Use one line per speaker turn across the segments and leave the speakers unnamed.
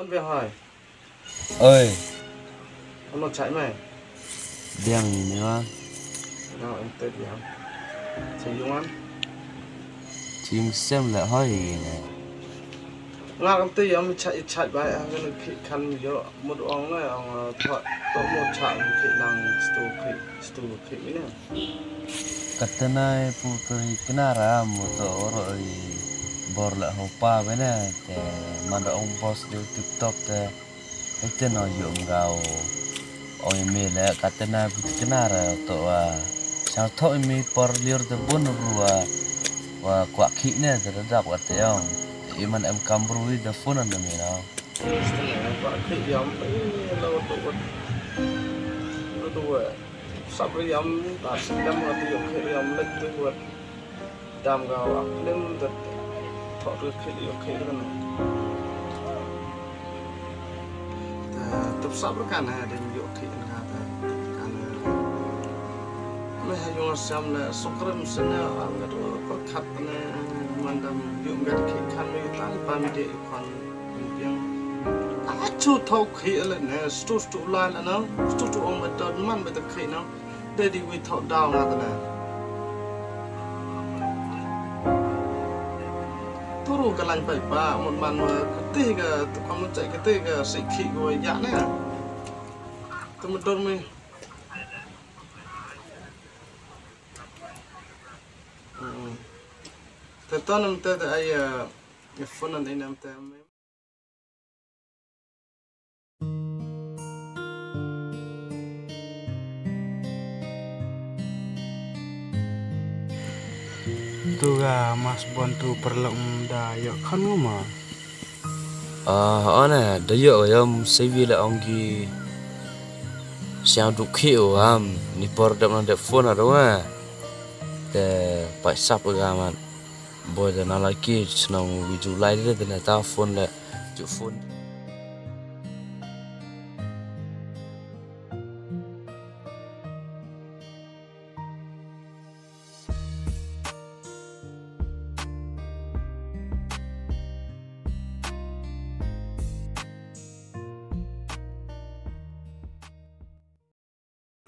Ân về hỏi.
Ơi.
Con lột chạy mày.
Đèn gì nữa?
Nào em tết tới đèn. Chị Dung ăn
Chim xem lại hơi gì này
Nào em tới em chạy chạy bài. Cái này khỉ khăn vô. Một ống này ông thoại tổ một chạy một khỉ năng Stù khỉ Stù khỉ nữa
Katana putu ra? Một tổ rồi. La bena te manda ong post di tiktok te ite no yum gao o email la katana puto kenara to wa. Sao tho mi por liur de bun ruwa wa. Kwa ki ne de dak wa te yong. Iman em kambru i de phone na mi na
Setengah pak khi yam tới yam đã sinh ថតឬខេលអូខេឬណាតែទប់សាប់រកាណាដែលយកខេលណាតែកានមិនហើយយកសាំណាសុក្រមសិណាអង្កត់ក៏ខាត់ណាមិនដឹងយកមកខេលខាន់នៅតាមបានទេខាន់ពីងអាចជួថោខេលណាស្ទុះស្ទុះឡានណាស្ទុះស្ទុះអងមិនដល់មិនមិនតែខេលណាដែលវិថោដល់ណាតា กำลังไปป้ามันมันกตีกับความมันใจกตีกับสิขีกวยยะเนี่ยตัวมันโดนไหมแต่ตอนนั้นแต่ไอ้ฝนนั่นเองนั่นแต่
Wada ap ora snia mai. Hijing kerpat yong lok o yang a.
Ura yaw mile. Yo ko yong sem ko yong i dap ko. Si bun kiching duna. Andre katala black and rat. Kur ko kurdo mi i. Jamit just step yo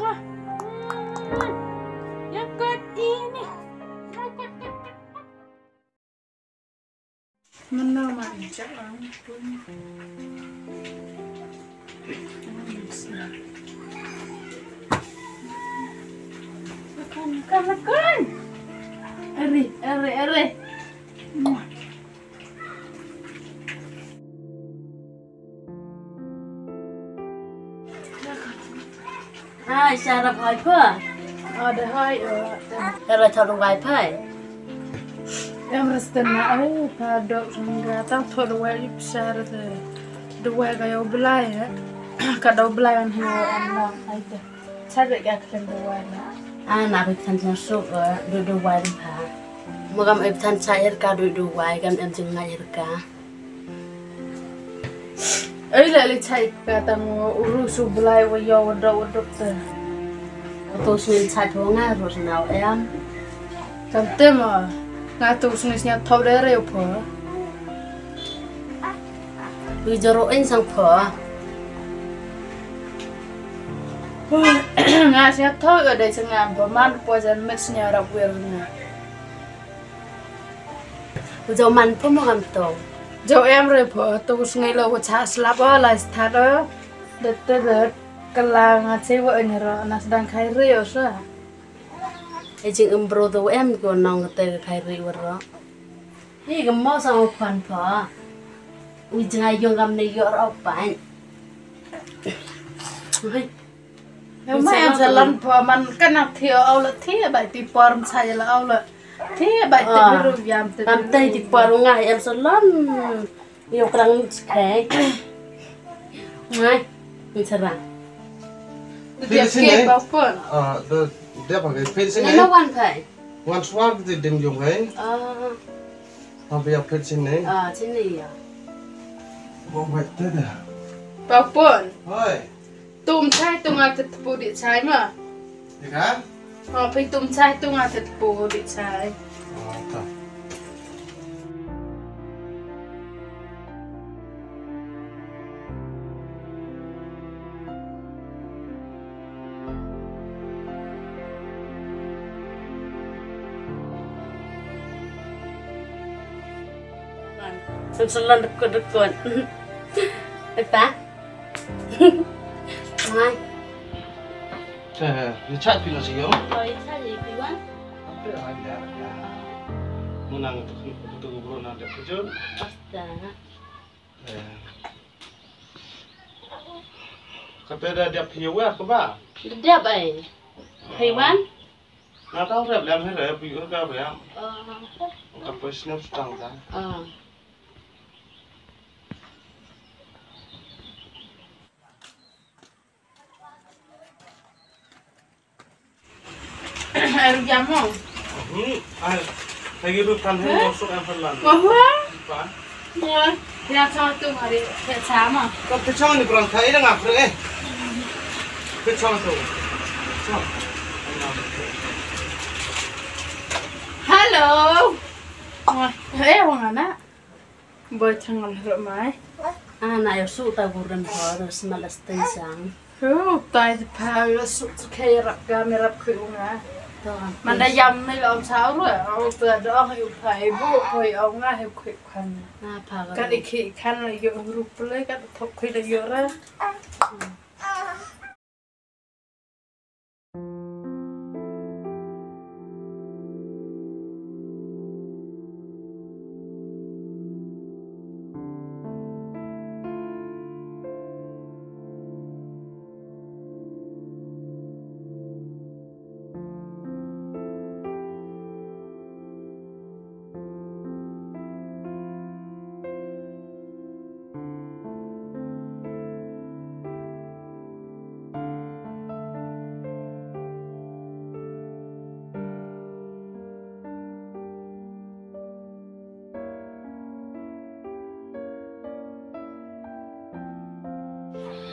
Wah. Hmm. Yang kat ini. Kat kat kat kat. Mana macam ampun. Makan, makan, makan. Eri, eri. Muah.
Hai, sarap hai pa.
Ada hai, oh,
Era tolong hai pa.
em resten na ay padok sangga tang thod wali besar te dua kayo belai ya kadau belai an hiyo an lang ay te cari ga kelen dua na
Anak aku tan sang sup du du wai pa. Magam ip tan cair ka du du wai gam em jeng ngai ka.
ấy là lịch chạy cả tầng uru su blai wa yo wa do wa dok te
Tu snin cai tho nga ro nau em.
tam Ngasih tau gak deh sengam, peman poison match nya orang wirna.
Jauh man pun mau ngam tau.
Jauh em to tuh sengai lo wajah selap oh lah setara. Dete dete kelang ngasih wak nyerah, nah sedang kairi ya usah.
E Ejing embro tuh em gue nong ngete kairi wara. Ini sa sama pan pa. Ujung ayo ngam nih yor opan. Hai.
mà giờ lần bờ mình cái nào thiếu ao là thiếu bảy tỷ bờ mình xài là ao là thiếu bảy tỷ à. rồi giảm từ
em sẽ lớn nhiều càng khé ngay mình sẽ rằng
việc kia bao phần
ờ đó đó bằng cái xin này nó
quan phải.
Quan swap thì đừng dùng ấy
ờ.
Không bây giờ phết xin này
ờ xin này à
không phải thế nào
bao phần
ơi
Tum chai tung atat pu di chai ma.
Di kan?
Oh, pi tum chai tung atat pu di chai.
Oh, tak.
Sen sen lan dekut dekut. Betah.
Kata dah đẹp nhiều quá các bạn.
Dia bai.
Piwan. Nggak tahu saya bilang bilang
Oh.
apa sih sedang kan
Ah.
air jam mo.
Hmm, air. Lagi tu kan hen masuk air pelan.
Wah. Ya, dia cakap tu hari sama.
Kau pecah ni kurang tak? Ini ngapa eh? Pecah tu. Pecah.
Hello. Wah, eh, wang anak. Boleh tengok lho mai.
Ana yo su ta gurun hor smalas tensang.
Hu, tai pa yo su kera kamera ku nga.
มันได้ย
ำในลำเช้าด้วยเอาเตือนออาให้ไผ่บุกไปเอาง่ายให้ขึ้นคัน
กันอี
กขันเลยเยอะรูปเลยกันทขึ้นเลยเยอะนะ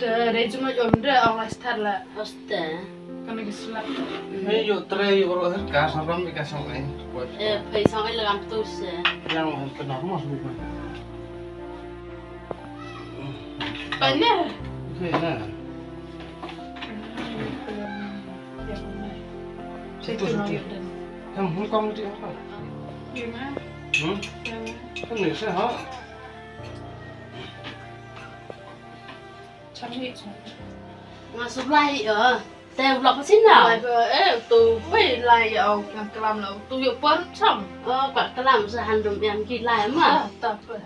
la star la
Asta.
kan ki slap
Ini
yuk tray yuk kalau herka saram di kasang eh buat. Eh,
pai sang ai lam tu se.
yang mau kenal mas bukan.
Banyak
oke nah
Situ situ.
yang hongkong itu apa
Gimana?
hmm? Kan ni saya ha
chẳng hiểu
mà sụp lại ở tèo lọc xin nào? Ờ, lại
vừa ấy từ với lại ở làm làm là tôi vừa bớt xong
ờ quả cái làm sao hàng động em kỳ lại mà. Ờ,
tập rồi.